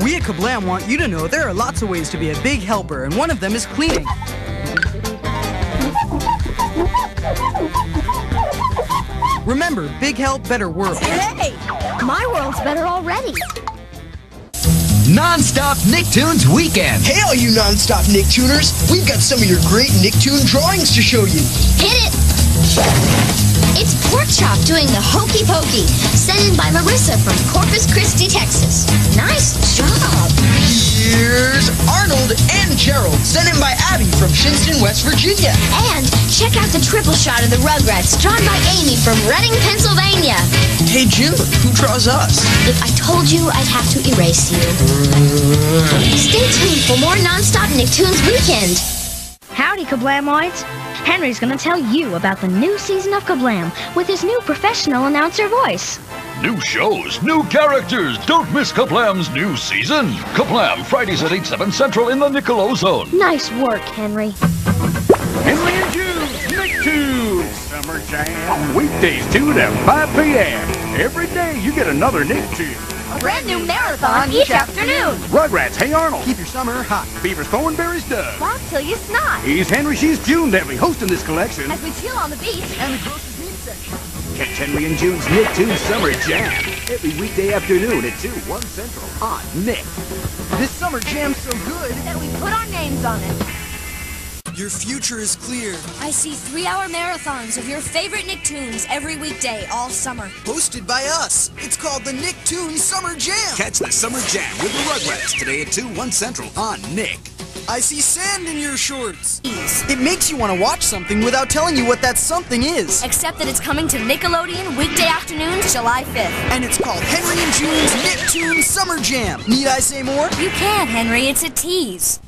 We at Kablam want you to know there are lots of ways to be a big helper, and one of them is cleaning. Remember, big help, better world. Hey! My world's better already. Non-stop Nicktoons weekend. Hey, all you non-stop Nicktooners! We've got some of your great Nicktoon drawings to show you. Hit it! It's Pork Chop doing the Hokey Pokey, sent in by Marissa from Corpus Christi, Texas. Nice job! Here's Arnold and Gerald, sent in by Abby from Shinnston, West Virginia. And check out the triple shot of the Rugrats, drawn by Amy from Reading, Pennsylvania. Hey, June, who draws us? If I told you, I'd have to erase you. Stay tuned for more non-stop Nicktoons weekend. Howdy, Kablamoids! Henry's gonna tell you about the new season of Kablam with his new professional announcer voice. New shows, new characters. Don't miss Kablam's new season. Kablam, Fridays at 8, 7 Central in the Nickelozone. Nice work, Henry. Henry and June's Nicktoons Summer Jam. Weekdays 2 to 5 p.m. Every day you get another Nicktoon. A brand new marathon each afternoon. Rugrats, Hey Arnold. Keep your summer hot. Beaver's Thornberry's Doug. Walk till you snot. He's Henry, she's June. They'll be hosting this collection. As we chill on the beach. And the grocery meat section. Catch Henry and June's Nicktoon Summer Jam. Every weekday afternoon at 2, 1 Central on Nick. This summer jam's so good. That we put our names on it. Your future is clear. I see three-hour marathons of your favorite Nicktoons every weekday all summer. Hosted by us. It's called the Nicktoon Summer Jam. Catch the Summer Jam with the Rugrats today at 2, 1 Central on Nick. I see sand in your shorts. It makes you want to watch something without telling you what that something is. Except that it's coming to Nickelodeon weekday afternoons, July 5th. And it's called Henry and June's Nicktoon Summer Jam. Need I say more? You can, Henry. It's a tease.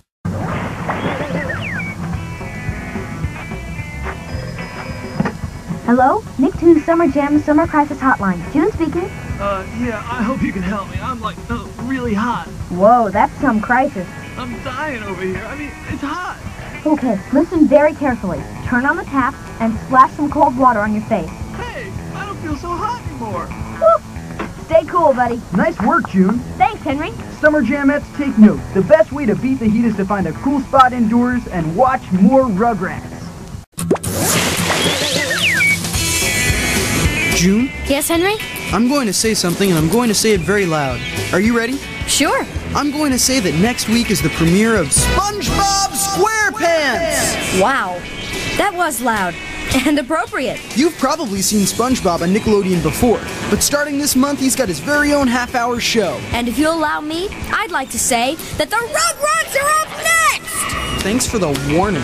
Hello? Nick Nicktoons Summer Jam Summer Crisis Hotline. June speaking. Uh, yeah, I hope you can help me. I'm like, uh, really hot. Whoa, that's some crisis. I'm dying over here. I mean, it's hot. Okay, listen very carefully. Turn on the tap and splash some cold water on your face. Hey, I don't feel so hot anymore. Whoop. Stay cool, buddy. Nice work, June. Thanks, Henry. Summer Jamettes, take note. The best way to beat the heat is to find a cool spot indoors and watch more Rugrats. June, Yes, Henry? I'm going to say something and I'm going to say it very loud. Are you ready? Sure. I'm going to say that next week is the premiere of SpongeBob SquarePants! Wow. That was loud. And appropriate. You've probably seen SpongeBob on Nickelodeon before, but starting this month, he's got his very own half hour show. And if you'll allow me, I'd like to say that the Rugrats are up next! Thanks for the warning.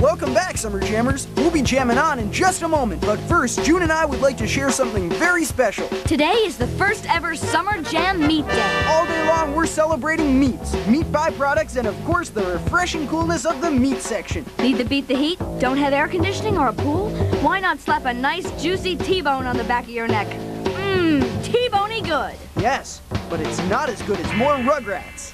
Welcome back, Summer Jammers. We'll be jamming on in just a moment, but first, June and I would like to share something very special. Today is the first ever Summer Jam Meat Day. All day long, we're celebrating meats, meat byproducts, and of course, the refreshing coolness of the meat section. Need to beat the heat? Don't have air conditioning or a pool? Why not slap a nice juicy T-bone on the back of your neck? Mmm, T-boney good. Yes, but it's not as good as more Rugrats.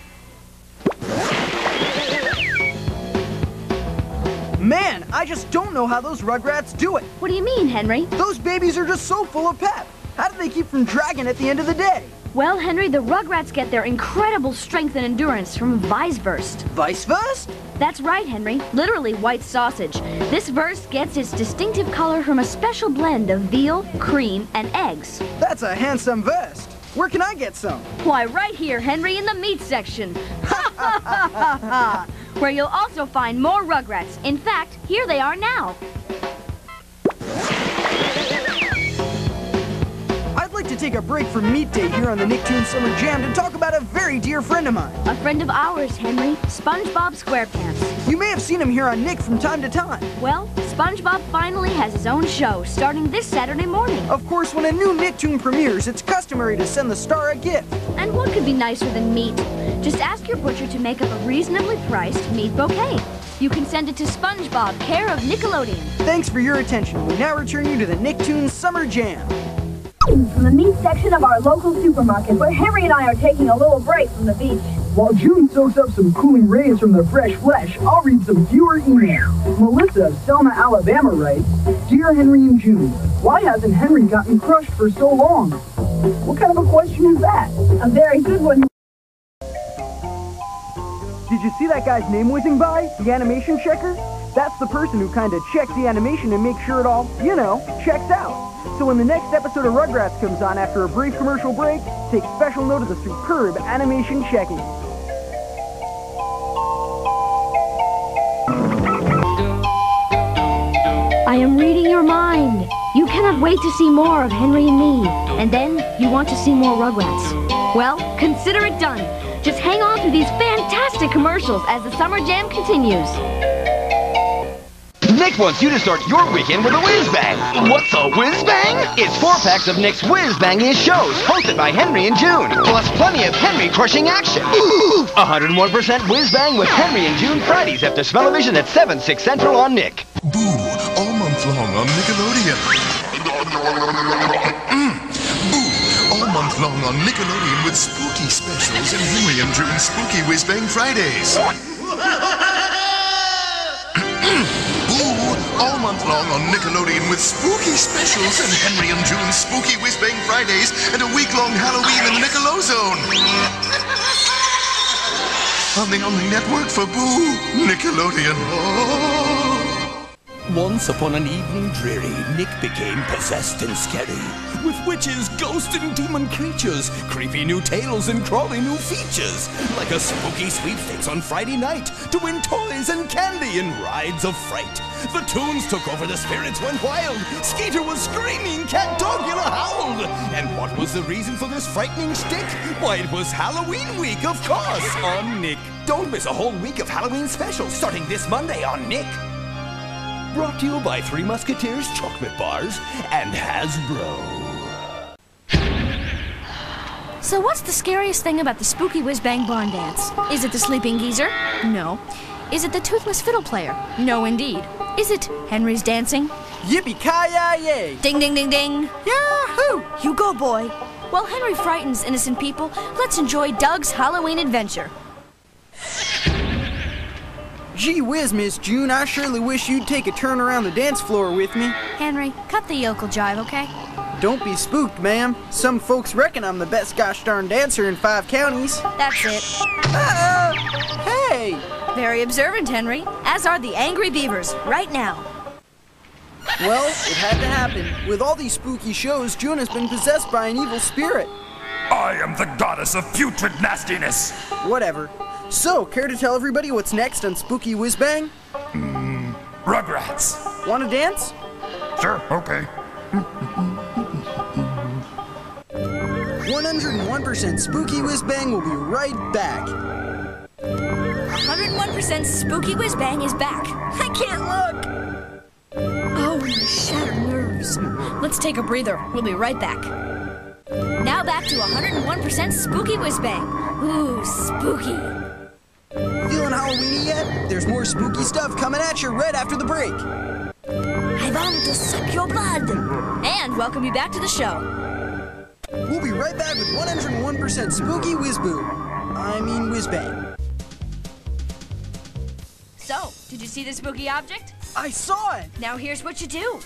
Man, I just don't know how those Rugrats do it. What do you mean, Henry? Those babies are just so full of pep. How do they keep from dragging at the end of the day? Well, Henry, the Rugrats get their incredible strength and endurance from Weisswurst. Weisswurst? That's right, Henry. Literally white sausage. Weisswurst gets its distinctive color from a special blend of veal, cream, and eggs. That's a handsome vest. Where can I get some? Why, right here, Henry, in the meat section. Where you'll also find more Rugrats. In fact, here they are now. I'd like to take a break from Meat Day here on the Nicktoons Summer Jam to talk about a very dear friend of mine. A friend of ours, Henry. SpongeBob SquarePants. You may have seen him here on Nick from time to time. Well, SpongeBob finally has his own show starting this Saturday morning. Of course, when a new Nicktoon premieres, it's customary to send the star a gift. And what could be nicer than meat? Just ask your butcher to make up a reasonably priced meat bouquet. You can send it to SpongeBob, care of Nickelodeon. Thanks for your attention. We now return you to the Nicktoons Summer Jam. From the meat section of our local supermarket, where Henry and I are taking a little break from the beach. While June soaks up some cooling rays from the fresh flesh, I'll read some viewer emails. Melissa of Selma, Alabama writes, Dear Henry and June, why hasn't Henry gotten crushed for so long? What kind of a question is that? A very good one. Did you see that guy's name whizzing by? The animation checker? That's the person who kinda checks the animation and makes sure it all, you know, checks out. So when the next episode of Rugrats comes on after a brief commercial break, take special note of the superb animation checking. I am reading your mind. You cannot wait to see more of Henry and me. And then you want to see more Rugrats. Well, consider it done. Just hang on to these fantastic commercials as the summer jam continues. Nick wants you to start your weekend with a whiz bang. What's a whiz bang? It's four packs of Nick's whiz bangiest shows, hosted by Henry and June, plus plenty of Henry crushing action. 101% whiz bang with Henry and June Fridays after Smellovision at 7, 6 Central on Nick. Boo, all month long on Nickelodeon. long on Nickelodeon with spooky specials and Henry and June's Spooky Whiz Bang Fridays. Boo, all month long on Nickelodeon with spooky specials and Henry and June's Spooky Whiz Bang Fridays and a week-long Halloween in the Nickelozone. On the only network for Boo, Nickelodeon. Once upon an evening dreary, Nick became possessed and scary. With witches, ghosts, and demon creatures, creepy new tales and crawly new features. Like a spooky sweepstakes on Friday night to win toys and candy and rides of fright. The tunes took over, the spirits went wild. Skeeter was screaming, Cat Dogula howled. And what was the reason for this frightening shtick? Why, it was Halloween week, of course, on Nick. Don't miss a whole week of Halloween specials starting this Monday on Nick. Brought to you by Three Musketeers Chocolate Bars and Hasbro. So what's the scariest thing about the spooky whiz bang barn dance? Is it the sleeping geezer? No. Is it the toothless fiddle player? No, indeed. Is it Henry's dancing? Yippee ki yay! Ding ding ding ding! Yahoo! You go, boy. While Henry frightens innocent people, let's enjoy Doug's Halloween adventure. Gee whiz, Miss June, I surely wish you'd take a turn around the dance floor with me. Henry, cut the yokel jive, okay? Don't be spooked, ma'am. Some folks reckon I'm the best gosh darn dancer in five counties. That's it. Uh, hey! Very observant, Henry, as are the angry beavers, right now. Well, it had to happen. With all these spooky shows, June has been possessed by an evil spirit. I am the goddess of putrid nastiness. Whatever. So, care to tell everybody what's next on Spooky Whiz Bang? Mm, Rugrats. Want to dance? Sure, okay. 101% Spooky Whiz Bang will be right back. 101% Spooky Whiz Bang is back. I can't look. Oh, my shattered nerves. Let's take a breather. We'll be right back. Now back to 101% Spooky Whiz Bang. Ooh, spooky. Halloweeny yet? There's more spooky stuff coming at you right after the break. I want to suck your blood. And welcome you back to the show. We'll be right back with 101% Spooky Whiz Boo. I mean Whiz Bang. So, did you see the spooky object? I saw it! Now here's what you do.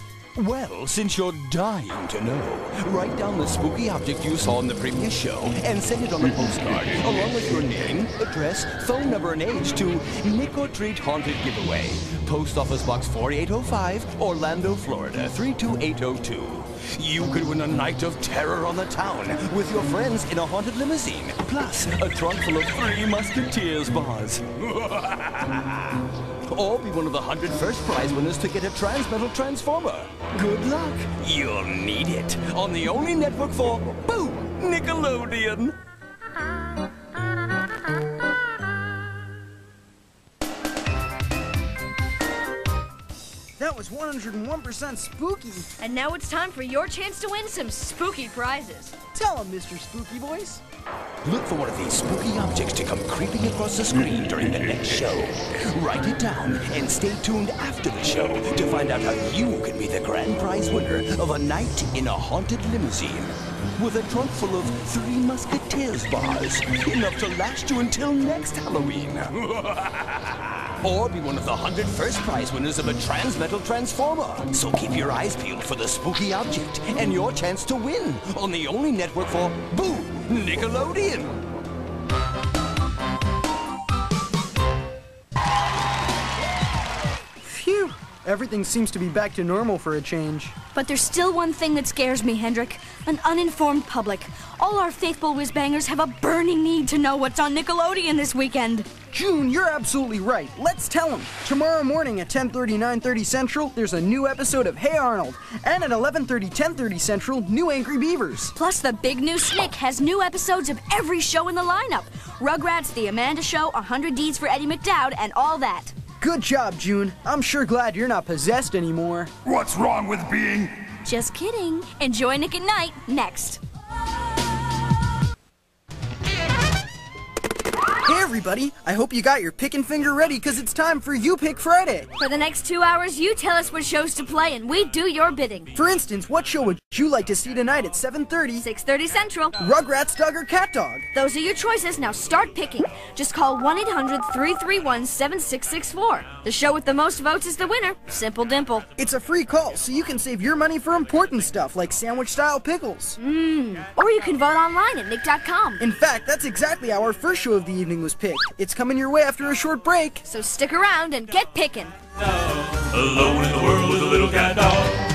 Well, since you're dying to know, write down the spooky object you saw in the previous show and send it on a postcard, along with your name, address, phone number, and age to Nick or Treat Haunted Giveaway, Post Office Box 4805, Orlando, Florida 32802. You could win a night of terror on the town with your friends in a haunted limousine, plus a trunk full of Three Musketeers bars. or be one of the hundred first prize winners to get a Transmetal Transformer. Good luck. You'll need it on the only network for Boo Nickelodeon. That was 101% spooky. And now it's time for your chance to win some spooky prizes. Tell him, Mr. Spooky Voice. Look for one of these spooky objects to come creeping across the screen during the next show. Write it down and stay tuned after the show to find out how you can be the grand prize winner of a night in a haunted limousine. With a trunk full of Three Musketeers bars, enough to last you until next Halloween. or be one of the 100 first prize winners of a Transmetal Transformer. So keep your eyes peeled for the spooky object and your chance to win on the only network for Boo Nickelodeon. Phew. Everything seems to be back to normal for a change. But there's still one thing that scares me, Henry. An uninformed public. All our faithful whiz-bangers have a burning need to know what's on Nickelodeon this weekend. June, you're absolutely right. Let's tell them. Tomorrow morning at 10:30, 9:30 Central, there's a new episode of Hey Arnold, and at 11:30, 10:30 Central, new Angry Beavers. Plus, the big new Snick has new episodes of every show in the lineup. Rugrats, The Amanda Show, 100 Deeds for Eddie McDowd, and all that. Good job, June. I'm sure glad you're not possessed anymore. What's wrong with being? Just kidding. Enjoy Nick at Night next. Everybody, I hope you got your pick and finger ready because it's time for You Pick Friday. For the next two hours, you tell us what shows to play, and we do your bidding. For instance, what show would you like to see tonight at 7.30? 6.30 Central. Rugrats, Doug, or Cat Dog? Those are your choices. Now start picking. Just call 1-800-331-7664. The show with the most votes is the winner. Simple dimple. It's a free call, so you can save your money for important stuff like sandwich-style pickles. Mmm. Or you can vote online at nick.com. In fact, that's exactly how our first show of the evening was picked. It's coming your way after a short break. So stick around and get picking. Alone in the world with a little cat dog.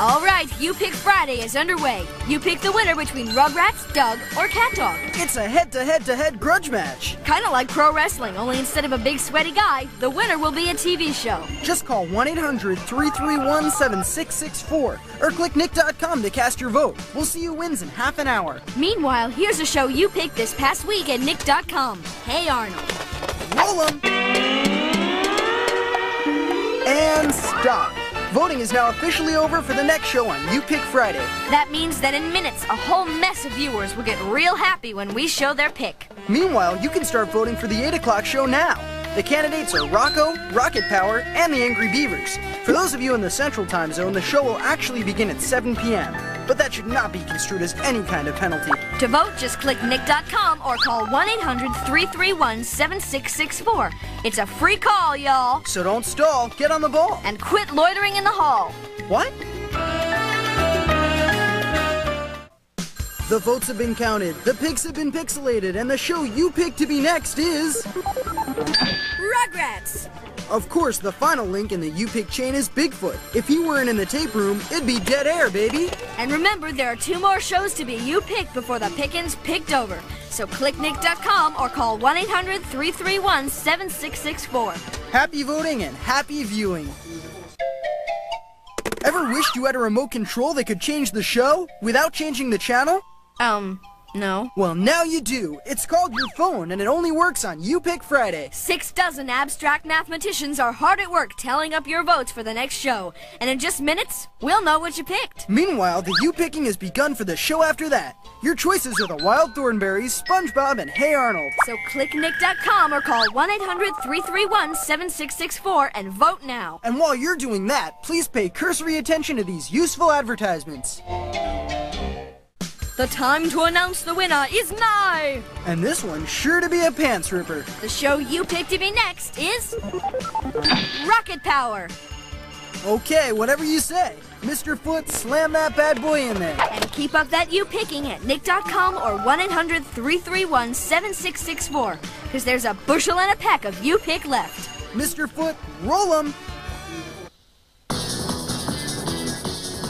All right, You Pick Friday is underway. You pick the winner between Rugrats, Doug, or Cat Dog. It's a head-to-head-to-head grudge match. Kind of like pro wrestling, only instead of a big sweaty guy, the winner will be a TV show. Just call 1-800-331-7664 or click nick.com to cast your vote. We'll see who wins in half an hour. Meanwhile, here's a show you picked this past week at nick.com. Hey Arnold. Roll 'em! And stop. Voting is now officially over for the next show on You Pick Friday. That means that in minutes, a whole mess of viewers will get real happy when we show their pick. Meanwhile, you can start voting for the 8 o'clock show now. The candidates are Rocko, Rocket Power, and the Angry Beavers. For those of you in the Central Time Zone, the show will actually begin at 7 p.m. But that should not be construed as any kind of penalty. To vote, just click nick.com or call 1-800-331-7664. It's a free call, y'all. So don't stall, get on the ball. And quit loitering in the hall. What? The votes have been counted, the picks have been pixelated, and the show you picked to be next is... Rugrats! Of course, the final link in the You Pick chain is Bigfoot. If he weren't in the tape room, it'd be dead air, baby. And remember, there are two more shows to be You Picked before the pickings picked over. So click nick.com or call 1-800-331-7664. Happy voting and happy viewing. Ever wished you had a remote control that could change the show without changing the channel? Um, no. Well, now you do. It's called your phone, and it only works on You Pick Friday. Six dozen abstract mathematicians are hard at work tallying up your votes for the next show. And in just minutes, we'll know what you picked. Meanwhile, the You Picking has begun for the show after that. Your choices are the Wild Thornberrys, SpongeBob, and Hey Arnold. So click nick.com or call 1-800-331-7664 and vote now. And while you're doing that, please pay cursory attention to these useful advertisements. The time to announce the winner is nigh! And this one's sure to be a pants ripper. The show you picked to be next is... Rocket Power! Okay, whatever you say. Mr. Foot, slam that bad boy in there. And keep up that you picking at nick.com or 1-800-331-7664. Because there's a bushel and a peck of you pick left. Mr. Foot, roll 'em!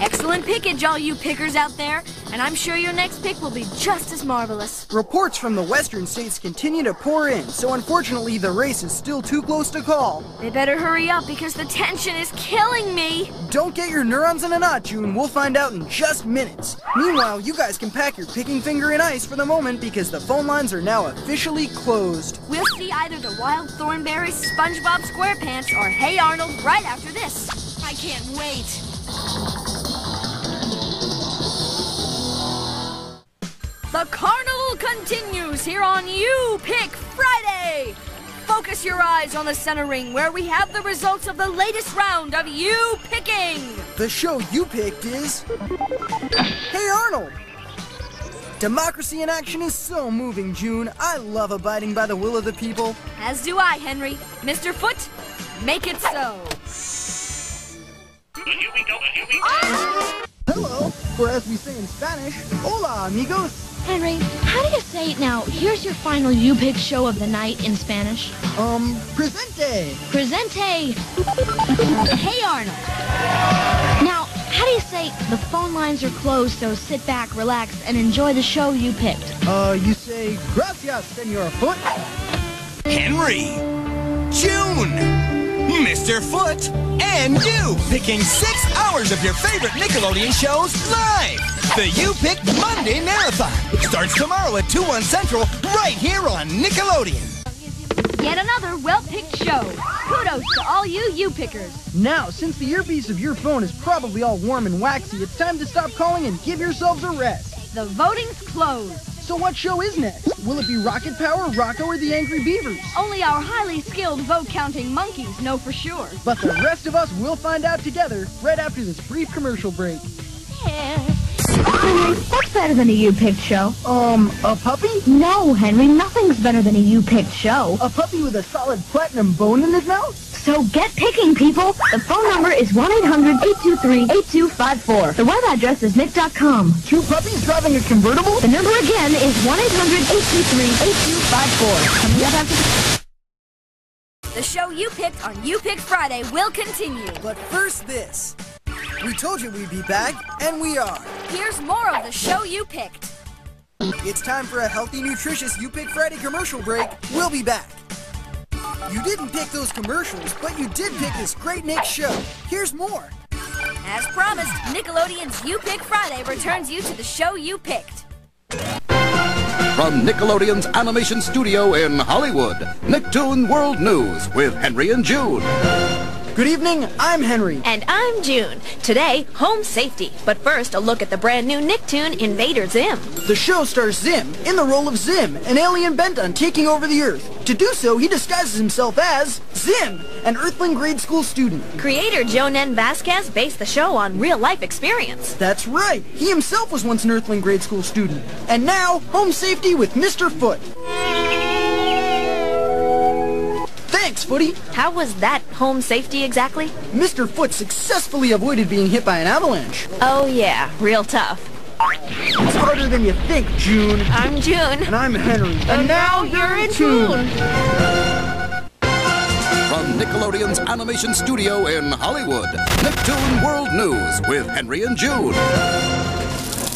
Excellent pickage, all you pickers out there, and I'm sure your next pick will be just as marvelous. Reports from the western states continue to pour in, so unfortunately the race is still too close to call. They better hurry up because the tension is killing me. Don't get your neurons in a knot, June. We'll find out in just minutes. Meanwhile, you guys can pack your picking finger in ice for the moment because the phone lines are now officially closed. We'll see either the Wild Thornberrys, SpongeBob SquarePants, or Hey Arnold right after this. I can't wait. The carnival continues here on You Pick Friday. Focus your eyes on the center ring where we have the results of the latest round of You Picking. The show you picked is. Hey Arnold! Democracy in action is so moving, June. I love abiding by the will of the people. As do I, Henry. Mr. Foot, make it so. Hello, or as we say in Spanish, hola, amigos. Henry, how do you say it now, here's your final U-Pick show of the night in Spanish? Um, presente. Presente. Hey, Arnold. Now, how do you say the phone lines are closed, so sit back, relax, and enjoy the show you picked? Uh, you say, gracias, senor Foot. Henry, June, Mr. Foot, and you picking six hours of your favorite Nickelodeon shows live. The You Pick Monday Marathon starts tomorrow at 2 1 Central right here on Nickelodeon. Yet another well-picked show. Kudos to all you U-Pickers. Now, since the earpiece of your phone is probably all warm and waxy, it's time to stop calling and give yourselves a rest. The voting's closed. So what show is next? Will it be Rocket Power, Rocko, or the Angry Beavers? Only our highly skilled vote-counting monkeys know for sure. But the rest of us will find out together right after this brief commercial break. Henry, what's better than a U-Picked show? Um, a puppy? No, Henry, nothing's better than a U-Picked show. A puppy with a solid platinum bone in his mouth? So get picking, people. The phone number is 1-800-823-8254. The web address is nick.com. Two puppies driving a convertible? The number again is 1-800-823-8254. Coming up after the... The show you picked on You Pick Friday will continue. But first this. We told you we'd be back, and we are. Here's more of the show you picked. It's time for a healthy, nutritious You Pick Friday commercial break. We'll be back. You didn't pick those commercials, but you did pick this great Nick show. Here's more. As promised, Nickelodeon's You Pick Friday returns you to the show you picked. From Nickelodeon's animation studio in Hollywood, Nicktoon World News with Henry and June. Good evening, I'm Henry. And I'm June. Today, home safety. But first, a look at the brand new Nicktoon Invader Zim. The show stars Zim in the role of Zim, an alien bent on taking over the Earth. To do so, he disguises himself as Zim, an Earthling grade school student. Creator Jhonen Vasquez based the show on real-life experience. That's right. He himself was once an Earthling grade school student. And now, home safety with Mr. Foot. Footy. How was that home safety exactly? Mr. Foot successfully avoided being hit by an avalanche. Oh yeah, real tough. It's harder than you think, June. I'm June. And I'm Henry. And, and now, now you're in tune. From Nickelodeon's animation studio in Hollywood, Nicktoon World News with Henry and June.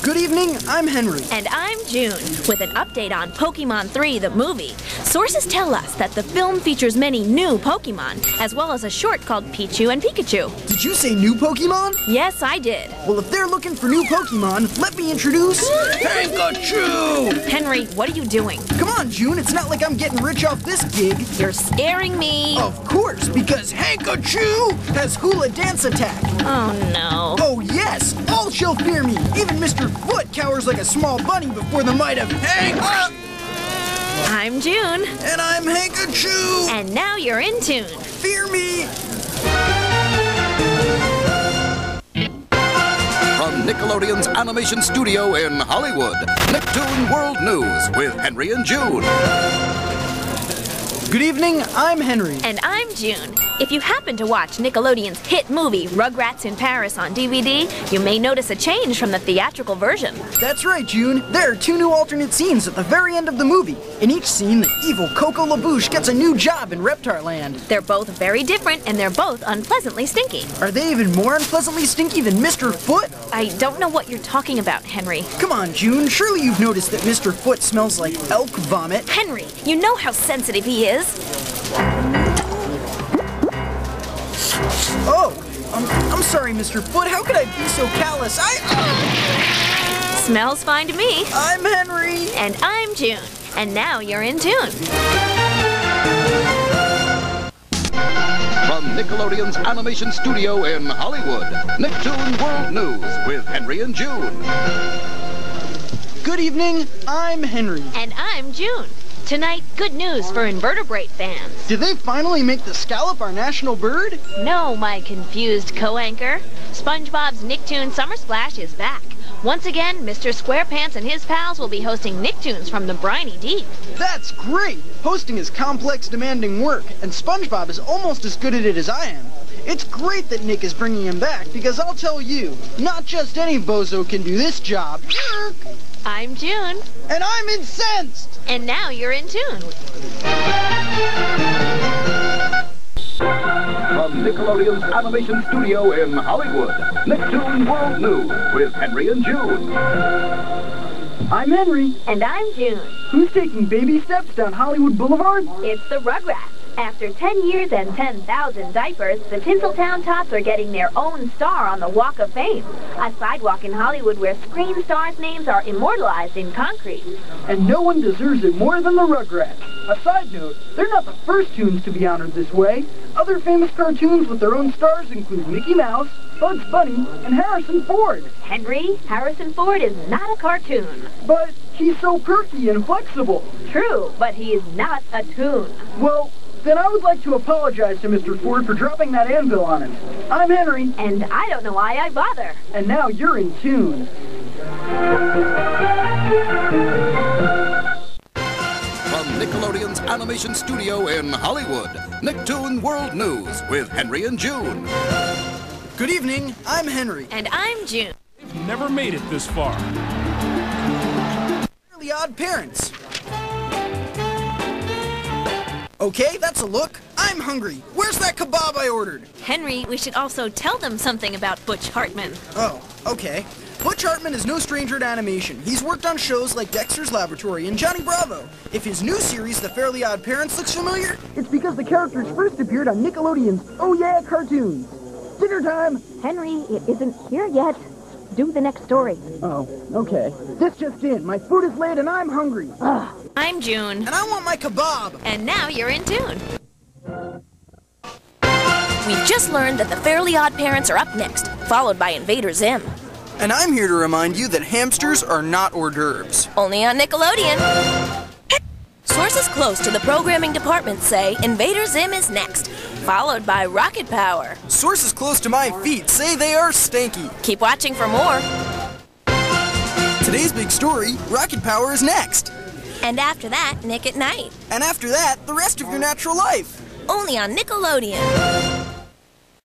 Good evening, I'm Henry. And I'm June, with an update on Pokemon 3, the movie. Sources tell us that the film features many new Pokemon, as well as a short called Pichu and Pikachu. Did you say new Pokemon? Yes, I did. Well, if they're looking for new Pokemon, let me introduce Hankachu! Henry, what are you doing? Come on, June, it's not like I'm getting rich off this gig. You're scaring me. Of course, because Hankachu has Hula Dance Attack. Oh, no. Oh, yes, all shall fear me, even Mr. Foot cowers like a small bunny before the might of Hank. I'm June. And I'm Hankachu. And now you're in tune. Fear me. From Nickelodeon's animation studio in Hollywood, Nicktoon World News with Henry and June. Good evening, I'm Henry. And I'm June. If you happen to watch Nickelodeon's hit movie Rugrats in Paris on DVD, you may notice a change from the theatrical version. That's right, June. There are two new alternate scenes at the very end of the movie. In each scene, the evil Coco LaBouche gets a new job in Reptar Land. They're both very different and they're both unpleasantly stinky. Are they even more unpleasantly stinky than Mr. Foot? I don't know what you're talking about, Henry. Come on, June. Surely you've noticed that Mr. Foot smells like elk vomit. Henry, you know how sensitive he is. Oh, I'm, I'm sorry, Mr. Foot. How could I be so callous? I. Uh... Smells fine to me. I'm Henry. And I'm June. And now you're in tune. From Nickelodeon's animation studio in Hollywood, Nicktoon World News with Henry and June. Good evening, I'm Henry. And I'm June. Tonight, good news for invertebrate fans. Did they finally make the scallop our national bird? No, my confused co-anchor. SpongeBob's Nicktoon Summer Splash is back. Once again, Mr. SquarePants and his pals will be hosting Nicktoons from the briny deep. That's great! Hosting is complex, demanding work, and SpongeBob is almost as good at it as I am. It's great that Nick is bringing him back, because I'll tell you, not just any bozo can do this job. I'm June. And I'm incensed! And now you're in tune. From Nickelodeon's animation studio in Hollywood, Nicktoon World News with Henry and June. I'm Henry. And I'm June. Who's taking baby steps down Hollywood Boulevard? It's the Rugrats. After 10 years and 10,000 diapers, the Tinseltown Tots are getting their own star on the Walk of Fame, a sidewalk in Hollywood where screen stars' names are immortalized in concrete. And no one deserves it more than the Rugrats. A side note, they're not the first tunes to be honored this way. Other famous cartoons with their own stars include Mickey Mouse, Bugs Bunny, and Harrison Ford. Henry, Harrison Ford is not a cartoon. But he's so perky and flexible. True, but he is not a tune. Well, then I would like to apologize to Mr. Ford for dropping that anvil on him. I'm Henry. And I don't know why I bother. And now you're in tune. From Nickelodeon's animation studio in Hollywood, Nicktoon World News with Henry and June. Good evening, I'm Henry. And I'm June. Never made it this far. Fairly odd parents. Okay, that's a look. I'm hungry. Where's that kebab I ordered? Henry, we should also tell them something about Butch Hartman. Oh, okay. Butch Hartman is no stranger to animation. He's worked on shows like Dexter's Laboratory and Johnny Bravo. If his new series, The Fairly Odd Parents, looks familiar, it's because the characters first appeared on Nickelodeon's Oh Yeah cartoons. Dinner time! Henry, it isn't here yet. Do the next story. Oh, okay. This just in. My food is late and I'm hungry. Ugh. I'm June. And I want my kebab. And now you're in tune. We've just learned that the Fairly Odd Parents are up next, followed by Invader Zim. And I'm here to remind you that hamsters are not hors d'oeuvres. Only on Nickelodeon. Sources close to the programming department say Invader Zim is next, followed by Rocket Power. Sources close to my feet say they are stanky. Keep watching for more. Today's big story, Rocket Power is next. And after that, Nick at Night. And after that, the rest of your natural life. Only on Nickelodeon.